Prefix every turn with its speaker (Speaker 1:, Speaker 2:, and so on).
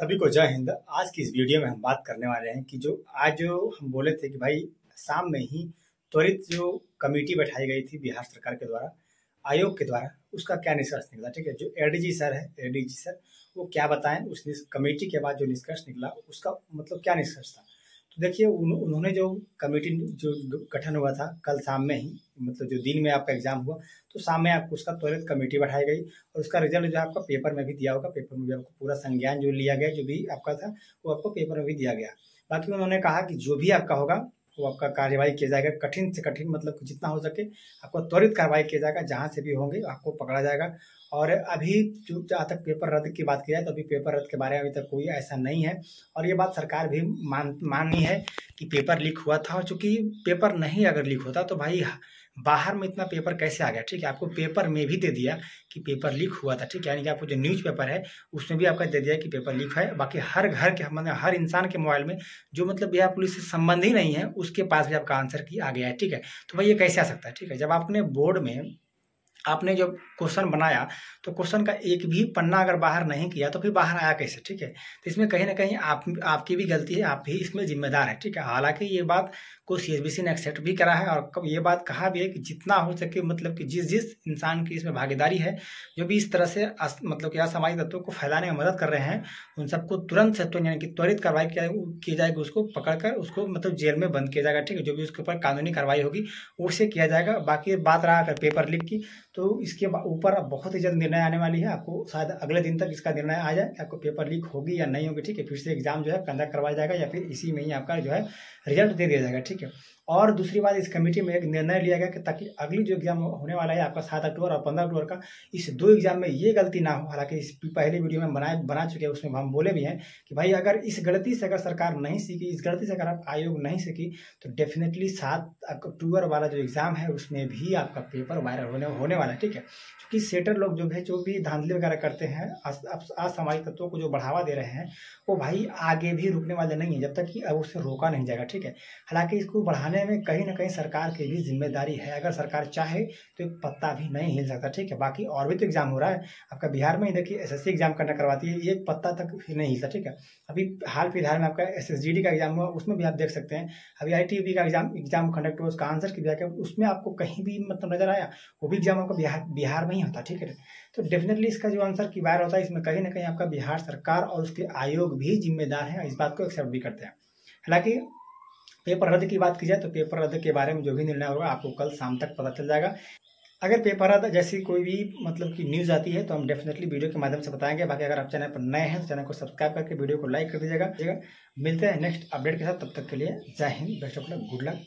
Speaker 1: सभी को जय हिंद। आज की इस वीडियो में हम बात करने वाले हैं कि जो आज जो हम बोले थे कि भाई शाम में ही त्वरित जो कमेटी बैठाई गई थी बिहार सरकार के द्वारा, आयोग के द्वारा, उसका क्या निष्कर्ष निकला? ठीक है, जो एडीजी सर है, एडीजी सर, वो क्या बताएँ? उस कमेटी के बाद जो निष्कर्ष निकला, उसका मतलब क्या निष्कर्ष था? तो देखिए उन, उन्होंने जो कमेटी जो गठन हुआ था कल शाम में ही मतलब जो दिन में आपका एग्ज़ाम हुआ तो शाम में आपको उसका त्वरित कमेटी बैठाई गई और उसका रिज़ल्ट जो आपका पेपर में भी दिया होगा पेपर में भी आपको पूरा संज्ञान जो लिया गया जो भी आपका था वो आपको पेपर में भी दिया गया। बाकी उन्होंने कहा कि जो भी आपका होगा वो आपका कार्यवाही किया जाएगा। कठिन से कठिन मतलब जितना हो सके आपको त्वरित कार्रवाई किया जाएगा, जहाँ से भी होंगे आपको पकड़ा जाएगा। और अभी जो जहाँ तक पेपर रद्द की बात की जाए तो अभी पेपर रद्द के बारे में अभी तक कोई ऐसा नहीं है। और ये बात सरकार भी मान मानी है कि पेपर लीक हुआ था और चूँकि पेपर नहीं अगर लीक होता तो भाई बाहर में इतना पेपर कैसे आ गया? ठीक है, आपको पेपर में भी दे दिया कि पेपर लीक हुआ था, ठीक है? यानी कि आपको जो न्यूज़ पेपर है, उसमें भी आपका दे दिया कि पेपर लीक है। बाकी हर घर के मतलब हर इंसान के मोबाइल में जो मतलब बिहार पुलिस से संबंध ही नहीं है, उसके पास भी आपका आंसर की आ गया है ठीक है? तो भाई ये कैसे आ सकता है, ठीक है? जब आपने बोर्ड में आपने जब क्वेश्चन बनाया तो क्वेश्चन का एक भी पन्ना अगर बाहर नहीं किया तो फिर बाहर आया कैसे? ठीक है? तो इसमें कहीं ना कहीं आप आपकी भी गलती है आप भी इसमें जिम्मेदार है ठीक है? हालाँकि ये बात को सी ने एक्सेप्ट भी करा है और कब ये बात कहा भी है कि जितना हो सके मतलब कि जिस जिस इंसान की इसमें भागीदारी है जो भी इस तरह से अस, मतलब कि असामाजिक तत्वों को फैलाने में मदद कर रहे हैं उन सबको तुरंत से तुरंत यानी कि त्वरित कार्रवाई की जाएगी उसको पकड़कर उसको मतलब जेल में बंद किया जाएगा ठीक है? जो भी उसके ऊपर कानूनी कार्रवाई होगी उसे किया जाएगा। बाकी बात रहा अगर पेपर लीक की तो इसके ऊपर अब बहुत ही जल्द निर्णय आने वाली है। आपको शायद अगले दिन तक इसका निर्णय आ जाए। आपको पेपर लीक होगी या नहीं होगी, ठीक है, फिर से एग्ज़ाम जो है कंडक्ट करवाया जाएगा या फिर इसी में ही आपका जो है रिज़ल्ट दे दिया जाएगा, ठीक है। और दूसरी बात, इस कमेटी में एक निर्णय लिया गया कि ताकि अगली जो एग्ज़ाम होने वाला है आपका सात अक्टूबर और पंद्रह अक्टूबर का, इस दो एग्ज़ाम में ये गलती ना हो। हालाँकि इस पहले वीडियो में बनाए, बना चुके हैं, उसमें हम बोले भी हैं कि भाई, अगर इस गलती से अगर सरकार नहीं सीखी, इस गलती से अगर आप आयोग नहीं सीखी तो डेफिनेटली सात अक्टूबर वाला जो एग्ज़ाम है, उसमें भी आपका पेपर वायरल होने होने वाला है, ठीक है? क्योंकि सेटर लोग जो है, जो भी धांधली वगैरह करते हैं असामाजिक तत्वों को जो बढ़ावा दे रहे हैं, वो भाई आगे भी रुकने वाले नहीं है, जब तक कि अब उसे रोका नहीं जाएगा, ठीक है? हालाँकि इसको बढ़ाने में कहीं ना कहीं सरकार की भी ज़िम्मेदारी है। अगर सरकार चाहे तो एक पत्ता भी नहीं हिल सकता, ठीक है? बाकी और भी तो एग्ज़ाम हो रहा है। आपका बिहार में ही देखिए एस एग्ज़ाम करना करवाती है एक पत्ता तक ही नहीं हिलता, ठीक है? अभी हाल फ़िलहाल में आपका एसएसजीडी का एग्ज़ाम हुआ, उसमें भी आप देख सकते हैं। अभी आई का एग्ज़ाम एग्ज़ाम कंडक्ट हुआ, उसका आंसर की जाकर उसमें आपको कहीं भी मतलब नज़र आया, वो भी एग्ज़ाम आपका बिहार बिहार में ही होता, ठीक है? तो डेफिनेटली इसका जो आंसर की बार होता है, इसमें कहीं ना कहीं आपका बिहार सरकार और उसके आयोग भी जिम्मेदार है, इस बात को एक्सेप्ट भी करते हैं। हालाँकि पेपर रद्द की बात की जाए तो पेपर रद्द के बारे में जो भी निर्णय होगा आपको कल शाम तक पता चल जाएगा। अगर पेपर रद्द जैसी कोई भी मतलब की न्यूज़ आती है तो हम डेफिनेटली वीडियो के माध्यम से बताएँगे। बाकी अगर आप चैनल पर नए हैं तो चैनल को सब्सक्राइब करके वीडियो को लाइक कर दीजिएगा। मिलते हैं नेक्स्ट अपडेट के साथ। तब तक के लिए जय Hind best of luck good luck